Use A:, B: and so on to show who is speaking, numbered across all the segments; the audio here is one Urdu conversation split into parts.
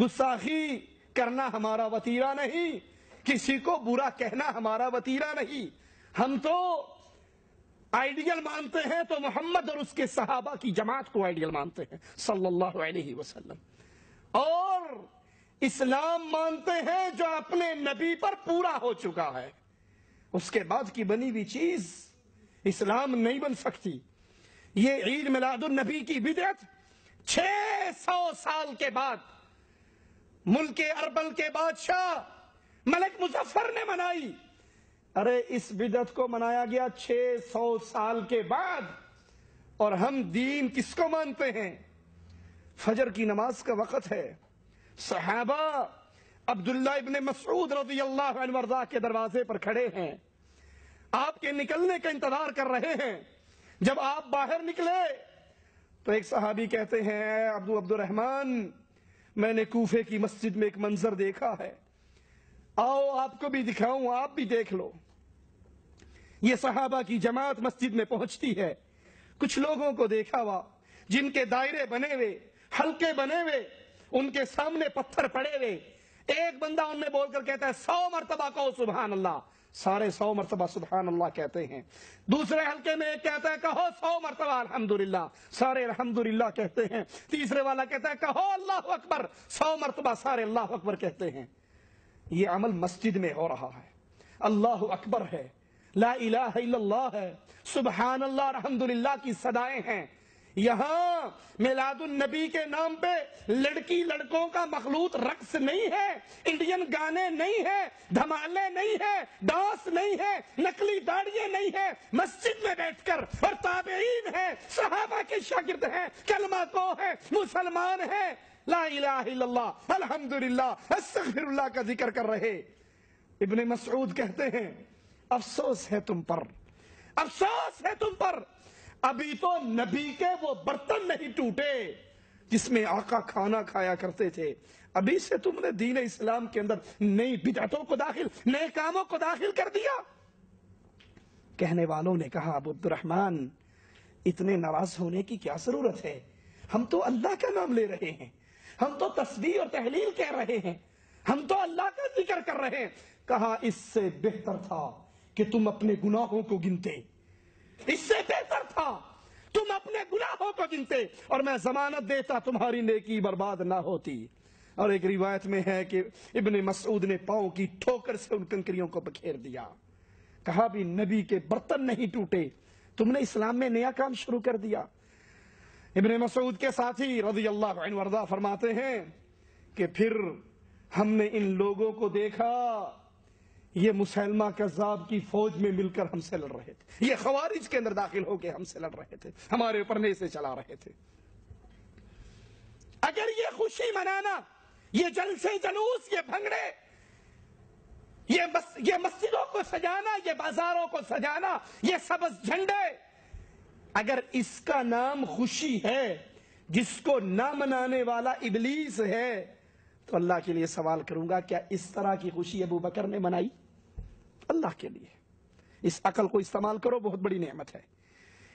A: گستاخی کرنا ہمارا وطیرہ نہیں، کسی کو برا کہنا ہمارا وطیرہ نہیں۔ ہم تو آئیڈیل مانتے ہیں تو محمد اور اس کے صحابہ کی جماعت کو آئیڈیل مانتے ہیں، صلی اللہ علیہ وسلم۔ اور اسلام مانتے ہیں جو اپنے نبی پر پورا ہو چکا ہے۔ اس کے بعد کی بنی ہوئی چیز اسلام نہیں بن سکتی۔ یہ عید میلاد النبی کی بدعت چھ سو سال کے بعد۔ ملک اربل کے بادشاہ۔ ملک مظفر نے منائی۔ ارے، اس بدعت کو منایا گیا چھ سو سال کے بعد۔ اور ہم دین کس کو مانتے ہیں؟ فجر کی نماز کا وقت ہے۔ صحابہ عبداللہ ابن مسعود رضی اللہ عنہ ورضا کے دروازے پر کھڑے ہیں۔ آپ کے نکلنے کا انتظار کر رہے ہیں۔ جب آپ باہر نکلے تو ایک صحابی کہتے ہیں عبدو عبد الرحمن میں نے کوفے کی مسجد میں ایک منظر دیکھا ہے۔ آؤ، آپ کو بھی دکھاؤں، آپ بھی دیکھ لو۔ یہ صحابہ کی جماعت مسجد میں پہنچتی ہے۔ کچھ لوگوں کو دیکھا ہوا، جن کے دائرے بنے ہوئے ہلکے بنے ہوئے، ان کے سامنے پتھر پڑے ہوئے۔ ایک بندہ ان میں بول کر کہتا ہے، سو مرتبہ کہو سبحان اللہ۔ سارے سو مرتبہ سبحان اللہ کہتے ہیں۔ دوسرے حلقے میں ایک کہتا ہے، کہو سو مرتبہ الحمدللہ۔ سارے الحمدللہ کہتے ہیں۔ تیسرے والا کہتا ہے، کہو اللہ اکبر۔ سو مرتبہ سارے اللہ اکبر کہتے ہیں۔ یہ عمل مسجد میں ہو رہا ہے۔ اللہ اکبر ہے۔ لا الہ الا اللہ ہے۔ سبحان اللہ، الحمدللہ کی صدائیں ہیں۔ یہاں میلاد النبی کے نام پہ لڑکی لڑکوں کا مخلوط رقص نہیں ہے، انڈین گانے نہیں ہے دھمالے نہیں ہے ڈانس نہیں ہے نقلی داڑیے نہیں ہے مسجد میں بیٹھ کر اور تابعین ہے صحابہ کے شاگرد ہیں، کلمہ کو ہے مسلمان ہے لا الہ الا اللہ، الحمدللہ استغفر اللہ کا ذکر کر رہے۔ ابن مسعود کہتے ہیں، افسوس ہے تم پر، افسوس ہے تم پر۔ ابھی تو نبی کے وہ برتن نہیں ٹوٹے جس میں آقا کھانا کھایا کرتے تھے۔ ابھی سے تم نے دین اسلام کے اندر نئی بدعتوں کو داخل، نئے کاموں کو داخل کر دیا۔ کہنے والوں نے کہا، ابو الرحمن اتنے ناراض ہونے کی کیا ضرورت ہے؟ ہم تو اللہ کا نام لے رہے ہیں۔ ہم تو تسبیح اور تحلیل کہہ رہے ہیں۔ ہم تو اللہ کا ذکر کر رہے ہیں۔ کہا، اس سے بہتر تھا کہ تم اپنے گناہوں کو گنتے۔ اس سے بہتر تھا۔ تم اپنے گناہوں کو گنتے اور میں ضمانت دیتا تمہاری نیکی برباد نہ ہوتی۔ اور ایک روایت میں ہے کہ ابن مسعود نے پاؤں کی ٹھوکر سے ان کنکریوں کو بکھیر دیا۔ کہا بھی نبی کے برتن نہیں ٹوٹے۔ تم نے اسلام میں نیا کام شروع کر دیا۔ ابن مسعود کے ساتھی رضی اللہ عنہ وردہ فرماتے ہیں کہ پھر ہم نے ان لوگوں کو دیکھا۔ یہ مسلمہ کذاب کی فوج میں مل کر ہم سے لڑ رہے تھے۔ یہ خوارج کے اندر داخل ہو کے ہم سے لڑ رہے تھے۔ ہمارے اوپر نہیں سے چلا رہے تھے۔ اگر یہ خوشی منانا، یہ جلسے جلوس، یہ بھنگڑے، یہ مس، یہ مسجدوں کو سجانا، یہ بازاروں کو سجانا، یہ سبز جھنڈے، اگر اس کا نام خوشی ہے، جس کو نہ منانے والا ابلیس ہے تو اللہ کے لیے سوال کروں گا، کیا اس طرح کی خوشی ابو بکر نے منائی؟ اللہ کے لیے۔ اس عقل کو استعمال کرو، بہت بڑی نعمت ہے۔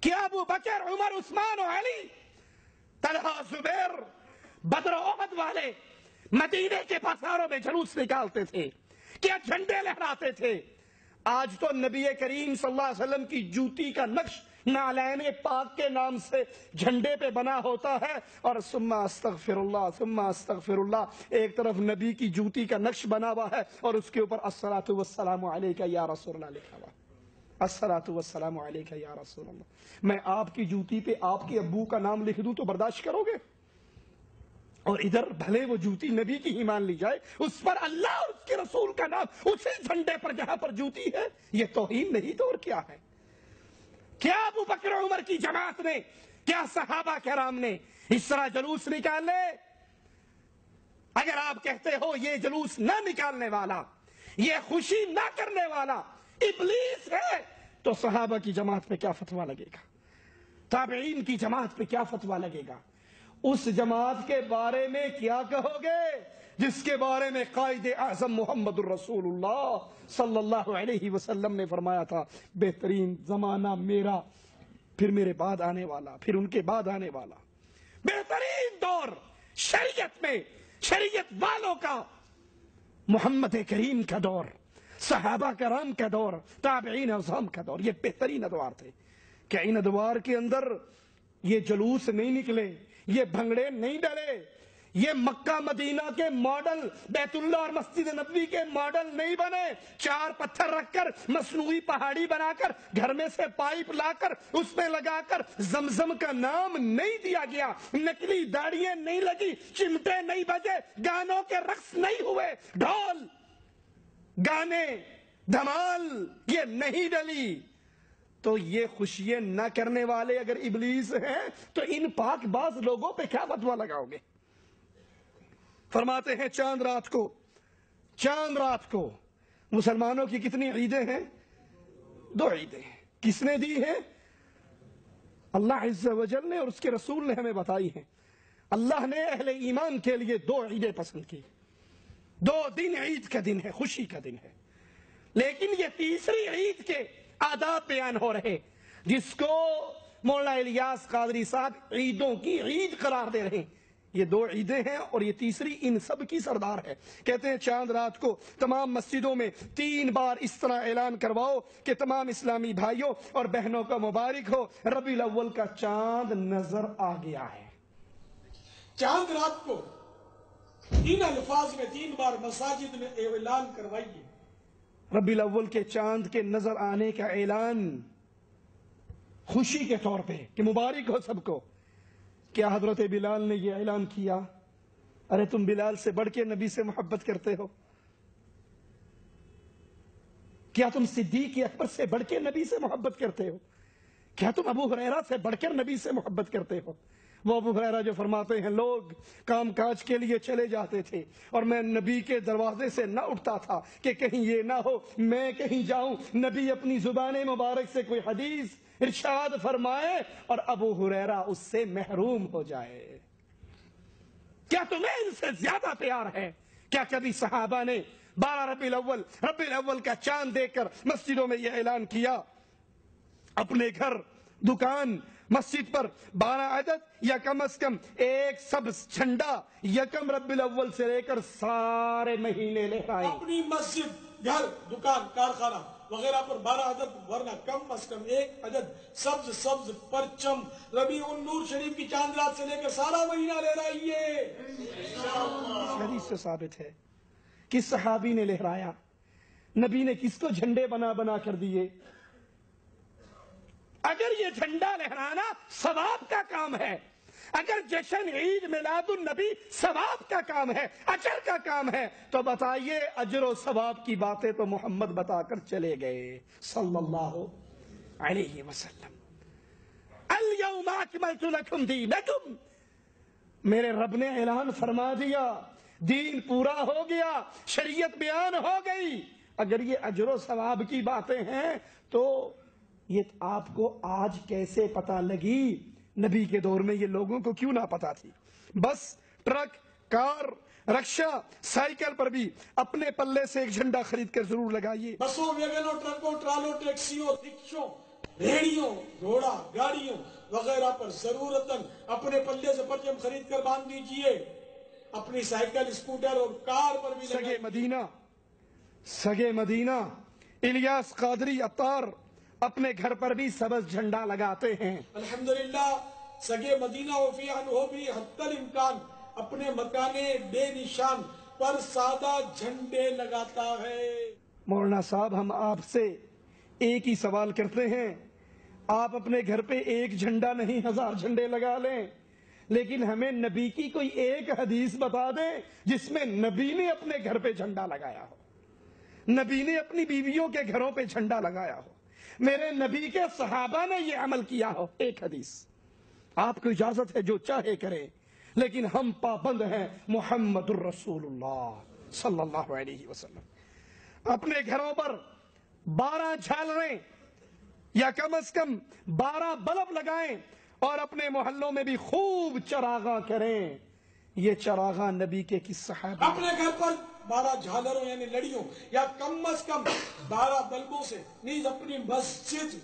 A: کیا ابو بکر، عمر، عثمان و علی، طلحہ، زبیر، بدر احد والے مدینے کے پاساروں میں جلوس نکالتے تھے؟ کیا جھنڈے لہراتے تھے؟ آج تو نبی کریم صلی اللہ علیہ وسلم کی جوتی کا نقش نالین پاک کے نام سے جھنڈے پہ بنا ہوتا ہے اور سما استغفر اللہ سما استغفر اللہ، ایک طرف نبی کی جوتی کا نقش بنا ہوا ہے اور اس کے اوپر السلاۃ والسلام علیکہ یا رسول اللہ لکھا ہوا السلاۃ والسلام علیکہ یا رسول اللہ۔ میں آپ کی جوتی پہ آپ کے ابو کا نام لکھ دوں تو برداشت کرو گے؟ اور ادھر بھلے وہ جوتی نبی کی ہی مان لی جائے، اس پر اللہ اور اس کے رسول کا نام اسی جھنڈے پر جہاں پر جوتی ہے، یہ توہین نہیں تو اور کیا ہے؟ کیا ابو بکر عمر کی جماعت نے کیا صحابہ کرام نے اس طرح جلوس نکالے؟ اگر آپ کہتے ہو یہ جلوس نہ نکالنے والا، یہ خوشی نہ کرنے والا ابلیس ہے، تو صحابہ کی جماعت پہ کیا فتوا لگے گا؟ تابعین کی جماعت پہ کیا فتوا لگے گا؟ اس جماعت کے بارے میں کیا کہو گے؟ جس کے بارے میں قائد اعظم محمد الرسول اللہ صلی اللہ علیہ وسلم نے فرمایا تھا، بہترین زمانہ میرا، پھر میرے بعد آنے والا، پھر ان کے بعد آنے والا۔ بہترین دور شریعت میں، شریعت والوں کا، محمد کریم کا دور، صحابہ کرام کا دور، تابعین اعظام کا دور، یہ بہترین ادوار تھے۔ کہ ان ادوار کے اندر یہ جلوس نہیں نکلے؟ یہ بھنگڑے نہیں ڈلے۔ یہ مکہ مدینہ کے ماڈل بیت اللہ اور مسجد نبوی کے ماڈل نہیں بنے۔ چار پتھر رکھ کر مصنوعی پہاڑی بنا کر گھر میں سے پائپ لا کر اس میں لگا کر زمزم کا نام نہیں دیا گیا۔ نکلی داڑیاں نہیں لگی، چمٹے نہیں بجے، گانوں کے رقص نہیں ہوئے۔ ڈھول، گانے، دھمال، یہ نہیں ڈلی۔ تو یہ خوشیاں نہ کرنے والے اگر ابلیس ہیں، تو ان پاک باز لوگوں پہ کیا بدوا لگاؤ گے؟ فرماتے ہیں چاند رات کو، چاند رات کو، مسلمانوں کی کتنی عیدیں ہیں؟ دو عیدیں ہیں۔ کس نے دی ہیں؟ اللہ عز و جل نے اور اس کے رسول نے ہمیں بتائی ہیں۔ اللہ نے اہل ایمان کے لیے دو عیدیں پسند کی۔ دو دن عید کا دن ہے، خوشی کا دن ہے۔ لیکن یہ تیسری عید کے آداب بیان ہو رہے جس کو مولانا الیاس قادری صاحب عیدوں کی عید قرار دے رہے ہیں۔ یہ دو عیدیں ہیں اور یہ تیسری ان سب کی سردار ہے۔ کہتے ہیں چاند رات کو تمام مسجدوں میں تین بار اس طرح اعلان کرواؤ کہ تمام اسلامی بھائیوں اور بہنوں کا مبارک ہو۔ ربی الاول کا چاند نظر آ گیا ہے۔
B: چاند رات کو تین الفاظ میں تین بار مساجد میں اعلان کروائیے۔
A: ربی الاول کے چاند کے نظر آنے کا اعلان خوشی کے طور پہ کہ مبارک ہو سب کو۔ کیا حضرت بلال نے یہ اعلان کیا؟ ارے تم بلال سے بڑھ کے نبی سے محبت کرتے ہو۔ کیا تم صدیق اکبر سے بڑھ کے نبی سے محبت کرتے ہو؟ کیا تم ابو حریرہ سے بڑھ کر نبی سے محبت کرتے ہو؟ وہ ابو حریرہ جو فرماتے ہیں، لوگ کام کاج کے لیے چلے جاتے تھے۔ اور میں نبی کے دروازے سے نہ اٹھتا تھا کہ کہیں یہ نہ ہو، میں کہیں جاؤں۔ نبی اپنی زبان مبارک سے کوئی حدیث ارشاد فرمائے اور ابو حریرہ اس سے محروم ہو جائے۔ کیا تمہیں ان سے زیادہ پیار ہے؟ کیا کبھی صحابہ نے بارہ ربی الاول ربی الاول کا چاند دیکھ کر مسجدوں میں یہ اعلان کیا؟ اپنے گھر، دکان مسجد پر بارہ عدد یا کم از کم ایک سب جھنڈا یکم ربی الاول سے لے کر سارے مہینے لے آئے
B: اپنی مسجد گھر دکان کارخانہ وغیرہ پر بارہ عدد ورنہ کم از کم ایک عدد سبز سبز پرچم ربیع النور شریف کی چاند رات سے لے کر سارا مہینہ لے رہی ہے
A: حدیث سے ثابت ہے کس صحابی نے لہرایا نبی نے کس کو جھنڈے بنا بنا کر دیے؟ اگر یہ جھنڈا لہرانا ثواب کا کام ہے، اگر جشن عید میلاد النبی ثواب کا کام ہے، اجر کا کام ہے، تو بتائیے اجر و ثواب کی باتیں تو محمد بتا کر چلے گئے۔ صلی اللہ علیہ وسلم۔ اليوم اکملت لکم دینکم۔ میرے رب نے اعلان فرما دیا، دین پورا ہو گیا، شریعت بیان ہو گئی۔ اگر یہ اجر و ثواب کی باتیں ہیں تو یہ آپ کو آج کیسے پتا لگی؟ نبی کے دور میں یہ لوگوں کو کیوں نہ پتا تھی؟ بس ٹرک کار رکشا سائیکل پر بھی اپنے پلے سے ایک جھنڈا خرید کر ضرور لگائیے۔
B: بسوں ویگنوں ٹرکوں ٹرالوں ٹیکسیوں رکشوں ریڑیوں گھوڑا گاڑیوں وغیرہ پر ضرورتاً اپنے پلے سے پرچم خرید کر باندھ دیجیے۔ اپنی سائیکل اسکوٹر اور کار پر بھی
A: سگے مدینہ سگے مدینہ الیاس قادری اتار اپنے گھر پر بھی سبز جھنڈا لگاتے ہیں۔
B: الحمدللہ سگے مدینہ و فی عنہ بھی حتی الامکان اپنے مکانے بے نشان پر سادہ جھنڈے لگاتا ہے۔
A: مولانا صاحب ہم آپ سے ایک ہی سوال کرتے ہیں۔ آپ اپنے گھر پہ ایک جھنڈا نہیں ہزار جھنڈے لگا لیں لیکن ہمیں نبی کی کوئی ایک حدیث بتا دیں جس میں نبی نے اپنے گھر پہ جھنڈا لگایا ہو۔ نبی نے اپنی بیویوں کے گھروں پہ جھنڈا لگایا ہو۔ میرے نبی کے صحابہ نے یہ عمل کیا ہو۔ ایک حدیث۔ آپ کو اجازت ہے جو چاہے کرے لیکن ہم پابند ہیں محمد الرسول اللہ صلی اللہ علیہ وسلم۔ اپنے گھروں پر بارہ جھالریں یا کم از کم بارہ بلب لگائیں اور اپنے محلوں میں بھی خوب چراغاں کریں۔ یہ چراغاں نبی کے کس صحابہ
B: اپنے گھر پر بارہ جھالروں یعنی لڑیوں یا کم از کم بارہ بلبوں سے نیز اپنی مسجد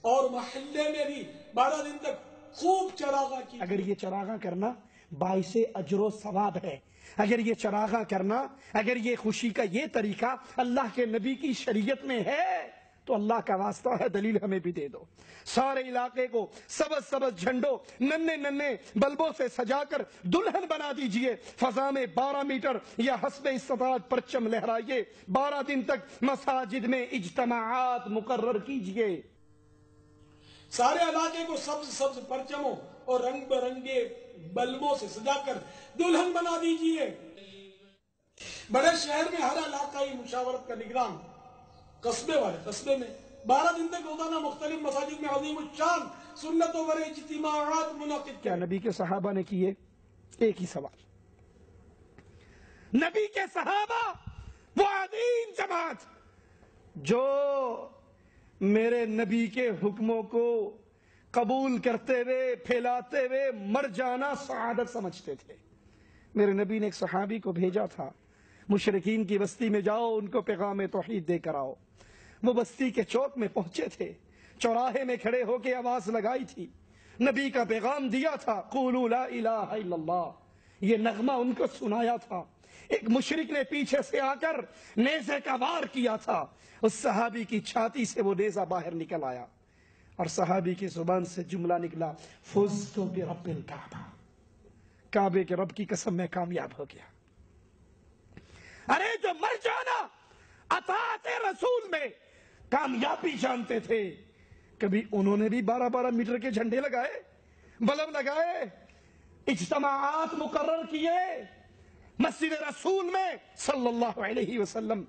B: اور محلے میں بھی بارہ دن تک خوب چراغا کی۔
A: اگر یہ چراغاں کرنا باعث اجر و ثواب ہے۔ اگر یہ چراغاں کرنا، اگر یہ خوشی کا یہ طریقہ اللہ کے نبی کی شریعت میں ہے۔ تو اللہ کا واسطہ ہے، دلیل ہمیں بھی دے دو۔ سارے علاقے کو سبز سبز جھنڈوں، ننے ننے بلبوں سے سجا کر دلہن بنا دیجیے۔ فضا میں بارہ میٹر یا حسب استطاعت پرچم لہرائیے۔ بارہ دن تک مساجد میں اجتماعات مقرر کیجیے۔
B: سارے علاقے کو سبز سبز پرچموں اور رنگ برنگے بلبوں سے سجا کر دلہن بنا دیجیے۔ بڑے شہر میں ہر علاقائی مشاورت کا نگران قصبے والے، قصبے میں بارہ دن تک روزانہ مختلف مساجد میں عظیم الشان، سنتوں پر اجتماعات منعقد
A: کیا۔ نبی کے صحابہ نے کیے ایک ہی سوال۔ نبی کے صحابہ وہ عظیم جماعت جو میرے نبی کے حکموں کو قبول کرتے ہوئے، پھیلاتے ہوئے مر جانا سعادت سمجھتے تھے۔ میرے نبی نے ایک صحابی کو بھیجا تھا مشرقین کی بستی میں جاؤ، ان کو پیغام توحید دے کر آؤ۔ وہ بستی کے چوک میں پہنچے تھے۔ چوراہے میں کھڑے ہو کے آواز لگائی تھی۔ نبی کا پیغام دیا تھا، قولوا لا الہ الا اللہ۔ یہ نغمہ ان کو سنایا تھا۔ ایک مشرق نے پیچھے سے آ کر نیزے کا وار کیا تھا۔ اس صحابی کی چھاتی سے وہ نیزہ باہر نکل آیا۔ اور صحابی کی زبان سے جملہ نکلا فزتو برب الکعبہ۔ کعبے کے رب کی قسم میں کامیاب ہو گیا۔ ارے جو مر جانا، اطاعت رسول میں کامیابی جانتے تھے۔ کبھی انہوں نے بھی بارہ بارہ میٹر کے جھنڈے لگائے، بلب لگائے، اجتماعات مقرر کیے۔ مسجد رسول میں صلی اللہ علیہ وسلم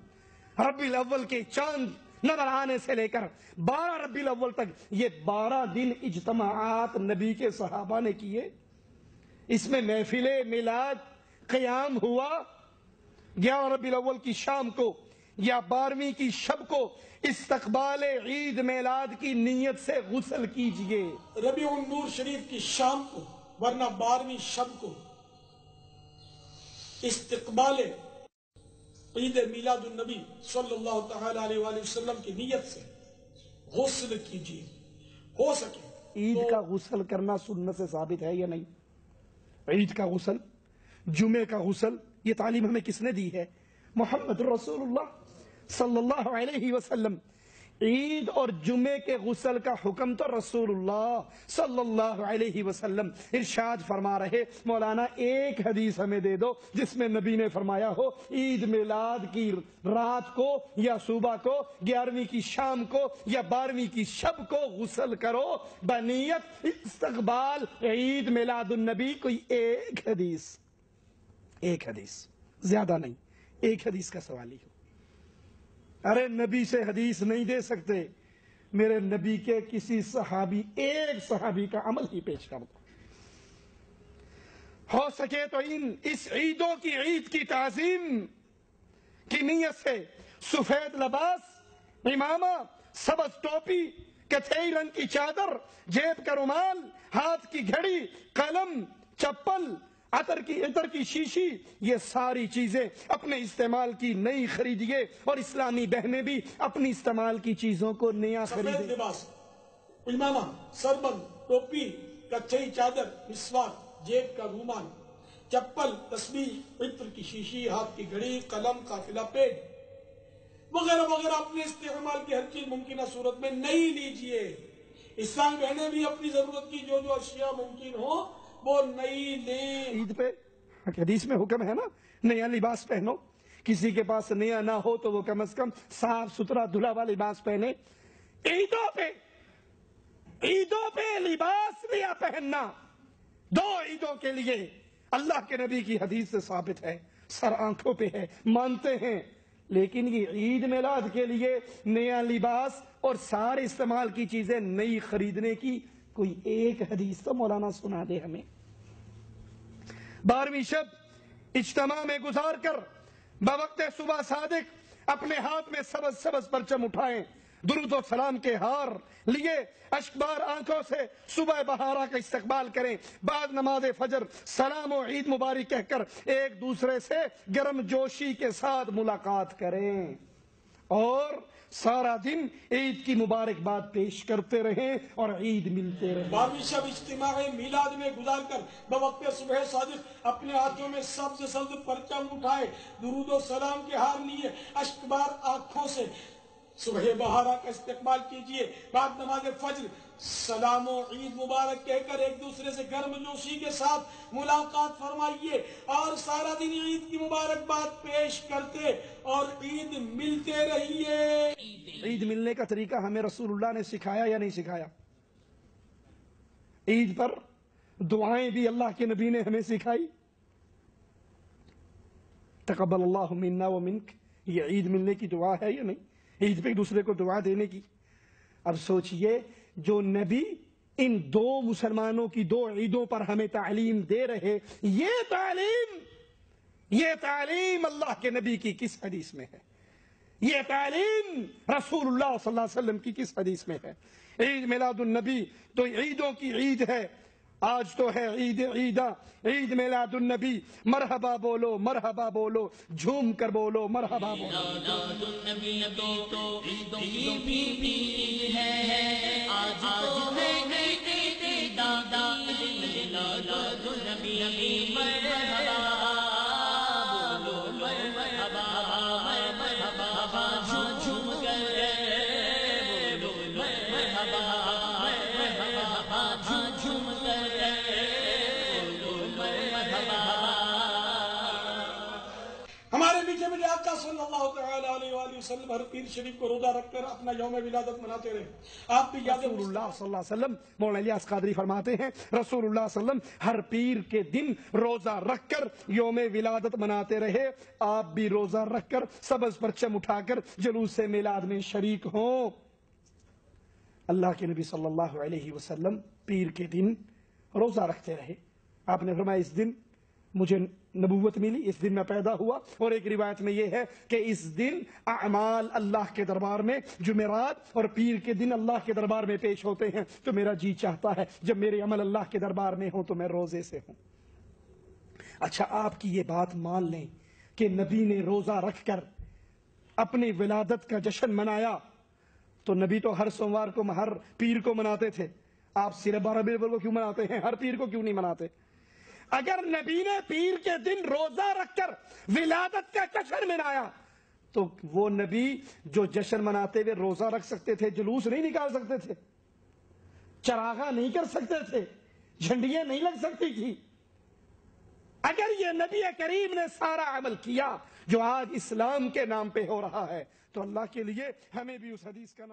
A: ربی الاول کے چاند نظر آنے سے لے کر بارہ ربی الاول تک یہ بارہ دن اجتماعات نبی کے صحابہ نے کیے۔ اس میں محفل میلاد، قیام ہوا۔ گیارہ ربی الاول کی شام کو یا بارہویں کی شب کو استقبال عید میلاد کی نیت سے غسل کیجیے۔
B: ربیع النور شریف کی شام کو ورنہ بارہویں شب کو استقبال عید میلاد النبی صلی اللہ تعالی علیہ وآلہ وسلم کی نیت سے غسل کیجیے۔ ہو سکے
A: عید کا غسل کرنا سنت سے ثابت ہے یا نہیں؟ عید کا غسل جمعے کا غسل یہ تعلیم ہمیں کس نے دی ہے؟ محمد رسول اللہ صلی اللہ علیہ وسلم، عید اور جمعے کے غسل کا حکم تو رسول اللہ صلی اللہ علیہ وسلم ارشاد فرما رہے، مولانا ایک حدیث ہمیں دے دو جس میں نبی نے فرمایا ہو، عید میلاد کی رات کو یا صبح کو، گیارہویں کی شام کو یا بارہویں کی شب کو غسل کرو۔ بنیت استقبال عید میلاد النبی، کوئی ایک حدیث ایک حدیث، زیادہ نہیں، ایک حدیث کا سوال ہی ہو۔ ارے نبی سے حدیث نہیں دے سکتے۔ میرے نبی کے کسی صحابی، ایک صحابی کا عمل ہی پیش کر دو۔ ہو سکے تو ان، اس عیدوں کی عید کی تعظیم کی نیت سے سفید لباس، امامہ، سبز ٹوپی کتھئی رنگ کی چادر، جیب کا رومال، ہاتھ کی گھڑی، قلم، چپل عطر کی عطر کی شیشی یہ ساری چیزیں اپنے استعمال کی نئی خریدیے اور اسلامی بہنیں بھی اپنی استعمال کی چیزوں کو نیا خریدیں۔
B: لباس سربند ٹوپی کچھئی چادر مسواک جیب کا رومال چپل تسبیح عطر کی شیشی ہاتھ کی گھڑی قلم قافلہ پیڈ۔ وغیرہ وغیرہ اپنے استعمال کی ہر چیز ممکنہ صورت میں نہیں لیجیے۔ اسلام بہنیں بھی اپنی ضرورت کی جو جو اشیاء ممکن ہو وہ نئی لیں
A: عید پہ حدیث میں حکم ہے نا، نیا لباس پہنو۔ کسی کے پاس نیا نہ ہو تو وہ کم از کم صاف ستھرا دھلا ہوا لباس پہنے۔ عیدوں پہ عیدوں پہ لباس نیا پہننا۔ دو عیدوں کے لیے اللہ کے نبی کی حدیث سے ثابت ہے۔ سر آنکھوں پہ ہے، مانتے ہیں۔ لیکن یہ عید میلاد کے لیے نیا لباس اور سارے استعمال کی چیزیں نئی خریدنے کی کوئی ایک حدیث تو مولانا سنا دے ہمیں۔ بارہویں شب، اجتماع میں گزار کر بوقت صبح صادق اپنے ہاتھ میں سبز سبز پرچم اٹھائیں، درود و سلام کے ہار لیے اشکبار آنکھوں سے صبح بہارا کا استقبال کریں۔ بعد نماز فجر، سلام و عید مبارک کہہ کر ایک دوسرے سے گرم جوشی کے ساتھ ملاقات کریں۔ اور سارا دن عید کی مبارکباد پیش کرتے رہیں اور عید ملتے رہیں
B: بارہویں شب اجتماع میلاد میں گزار کر بوقت صبح صادق اپنے ہاتھوں میں سبز سبز پرچم اٹھائے، درود و سلام کے ہار لیے اشکبار آنکھوں سے صبح بہارا کا استقبال کیجیے، بعد نماز فجر، سلام و عید مبارک کہہ کر ایک دوسرے سے گرم جوشی کے ساتھ ملاقات فرمائیے اور سارا دن عید کی مبارکباد پیش کرتے اور عید ملتے رہیے۔
A: عید ملنے کا طریقہ ہمیں رسول اللہ نے سکھایا یا نہیں سکھایا؟ عید پر دعائیں بھی اللہ کے نبی نے ہمیں سکھائی۔ تقبل اللہ منا و منک، یہ عید ملنے کی دعا ہے یا نہیں؟ عید پہ ایک دوسرے کو دعا دینے کی۔ اب سوچئے جو نبی ان دو مسلمانوں کی دو عیدوں پر ہمیں تعلیم دے رہے، یہ تعلیم یہ تعلیم اللہ کے نبی کی کس حدیث میں ہے؟ یہ تعلیم رسول اللہ صلی اللہ علیہ وسلم کی کس حدیث میں ہے؟ عید میلاد النبی تو عیدوں کی عید ہے۔ آج تو ہے عید عیدہ عید میلاد النبی مرحبا بولو مرحبا بولو جھوم کر بولو مرحبا بولو
B: وسلم ہر پیر شریف کو روزہ رکھ کر اپنا یوم ولادت مناتے رہے۔ آپ بھی یاد
A: رسول اللہ صلی اللہ علیہ وسلم، مولانا الیاس قادری فرماتے ہیں، رسول اللہ صلی اللہ علیہ وسلم ہر پیر کے دن روزہ رکھ کر یوم ولادت مناتے رہے۔ آپ بھی روزہ رکھ کر سبز پرچم اٹھا کر جلوس میلاد میں شریک ہوں۔ اللہ کے نبی صلی اللہ علیہ وسلم پیر کے دن روزہ رکھتے رہے۔ آپ نے فرمایا، اس دن مجھے نبوت ملی، اس دن میں پیدا ہوا۔ اور ایک روایت میں یہ ہے کہ اس دن اعمال اللہ کے دربار میں جمعرات اور پیر کے دن اللہ کے دربار میں پیش ہوتے ہیں۔ تو میرا جی چاہتا ہے، جب میرے عمل اللہ کے دربار میں ہوں تو میں روزے سے ہوں۔ اچھا آپ کی یہ بات مان لیں کہ نبی نے روزہ رکھ کر اپنی ولادت کا جشن منایا، تو نبی تو ہر سوموار کو، ہر پیر کو مناتے تھے۔ آپ صرف بارہ بیل کو کیوں مناتے ہیں؟ ہر پیر کو کیوں نہیں مناتے؟ اگر نبی نے پیر کے دن روزہ رکھ کر ولادت کا جشن منایا، تو وہ نبی جو جشن مناتے ہوئے روزہ رکھ سکتے تھے، جلوس نہیں نکال سکتے تھے چراغا نہیں کر سکتے تھے، جھنڈیاں نہیں لگ سکتی تھی۔ اگر یہ نبی کریم نے سارا عمل کیا جو آج اسلام کے نام پہ ہو رہا ہے، تو اللہ کے لیے ہمیں بھی اس حدیث کا نام